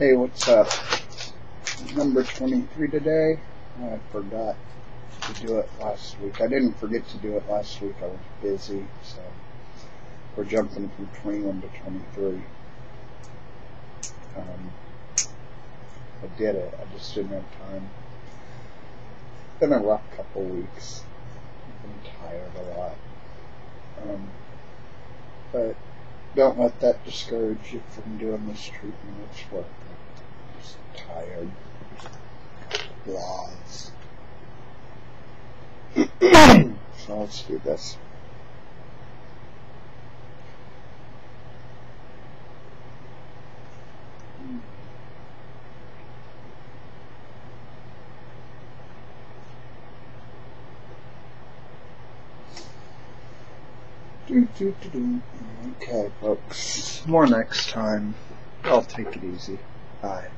Hey, what's up? Number 23 today. I forgot to do it last week. I didn't forget to do it last week. I was busy, so we're jumping from 21 to 23. Um, I did it. I just didn't have time. It's been a rough couple weeks. I've been tired a lot. Um, but don't let that discourage you from doing this treatment. It's worth it. I'm just tired. Blahs. so let's do this. Okay, folks. More next time. I'll take it easy. Bye.